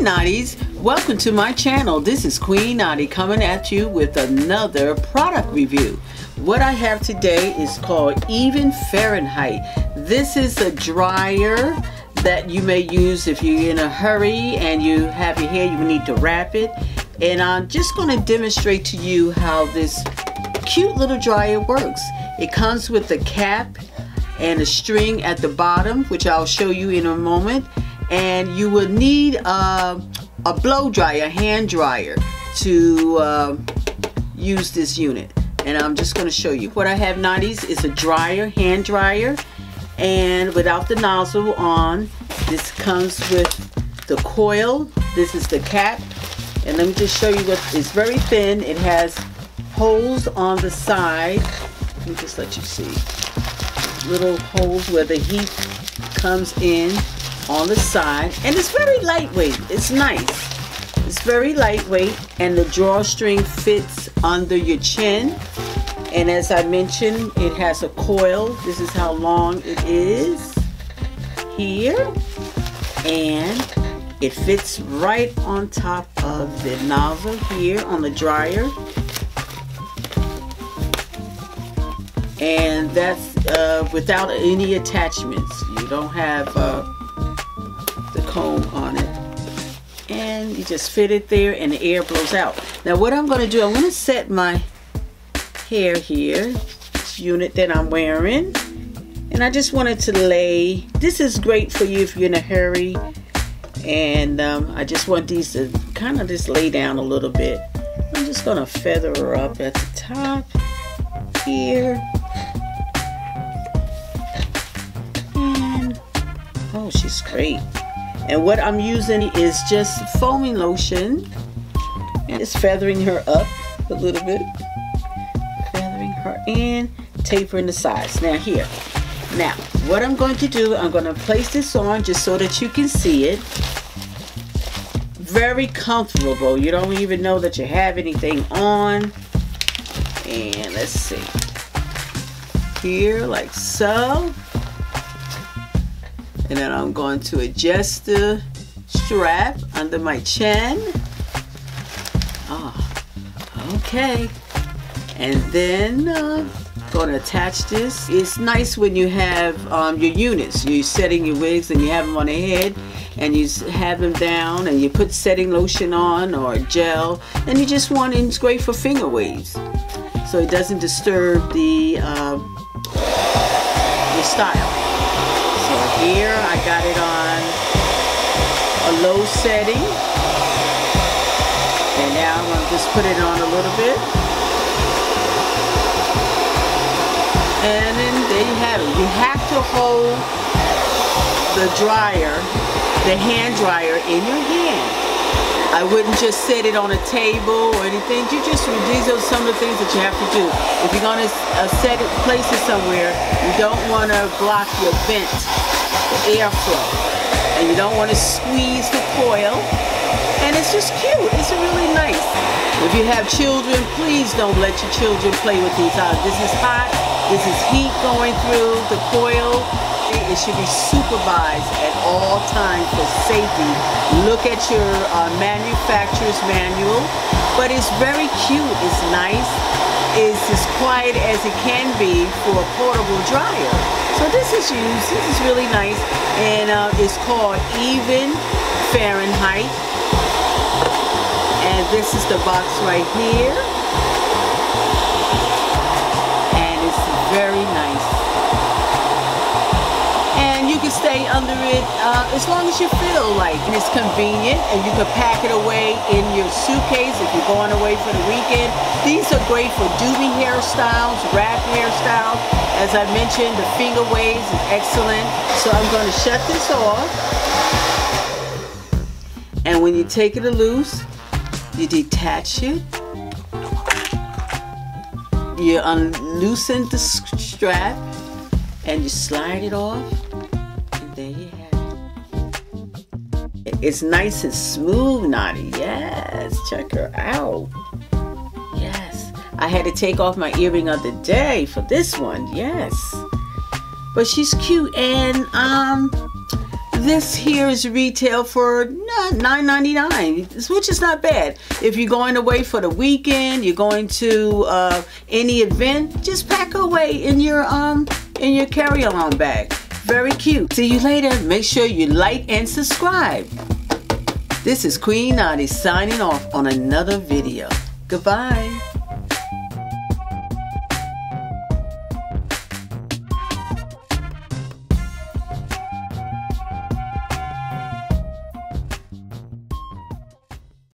Knotties, welcome to my channel. This is Queen Knotti coming at you with another product review. What I have today is called Even Fahrenheit. This is a dryer that you may use if you're in a hurry and you have your hair, you need to wrap it. And I'm just going to demonstrate to you how this cute little dryer works. It comes with a cap and a string at the bottom, which I'll show you in a moment and you will need a, a blow dryer, hand dryer to uh, use this unit. And I'm just going to show you. What I have Knotties is a dryer, hand dryer, and without the nozzle on. This comes with the coil. This is the cap. And let me just show you what it's very thin. It has holes on the side. Let me just let you see. Little holes where the heat comes in on the side and it's very lightweight. It's nice. It's very lightweight and the drawstring fits under your chin. And as I mentioned it has a coil. This is how long it is here. And it fits right on top of the nozzle here on the dryer. And that's uh, without any attachments. You don't have uh, comb on it. And you just fit it there and the air blows out. Now what I'm going to do I'm going to set my hair here unit that I'm wearing. And I just wanted to lay this is great for you if you're in a hurry. And um, I just want these to kind of just lay down a little bit. I'm just gonna feather her up at the top here. And oh she's great and what I'm using is just foaming lotion. And it's feathering her up a little bit. Feathering her in, tapering the sides. Now here. Now, what I'm going to do, I'm going to place this on just so that you can see it. Very comfortable. You don't even know that you have anything on. And let's see. Here, like so. And then I'm going to adjust the strap under my chin. Oh, okay. And then uh, going to attach this. It's nice when you have um, your units. You're setting your wigs and you have them on the head and you have them down and you put setting lotion on or gel and you just want it, it's great for finger waves. So it doesn't disturb the, uh, the style here I got it on a low setting. And now I'm going to just put it on a little bit. And then there you have it. You have to hold the dryer the hand dryer in your hand I wouldn't just set it on a table or anything. You just these are some of the things that you have to do. If you're gonna uh, set it, place it somewhere, you don't want to block your vent the airflow. And you don't want to squeeze the coil. And it's just cute. It's really nice. If you have children, please don't let your children play with these out. This is hot. This is heat going through the coil. It should be supervised at all times for safety. Look at your uh, manufacturer's manual. But it's very cute. It's nice. It's as quiet as it can be for a portable dryer. So this is used, this is really nice, and uh, it's called Even Fahrenheit. And this is the box right here. Under it uh, as long as you feel like. It's convenient and you can pack it away in your suitcase if you're going away for the weekend. These are great for doobie hairstyles, wrap hairstyles. As I mentioned, the finger waves is excellent. So I'm going to shut this off. And when you take it loose, you detach it. You unloosen the strap and you slide it off there you have it. It's nice and smooth, Naughty. Yes, check her out. Yes. I had to take off my earring of the day for this one. Yes. But she's cute and um This here is retail for $9.99, which is not bad. If you're going away for the weekend, you're going to uh, any event, just pack away in your um in your carry-on bag. Very cute. See you later. Make sure you like and subscribe. This is Queen Knotti signing off on another video. Goodbye.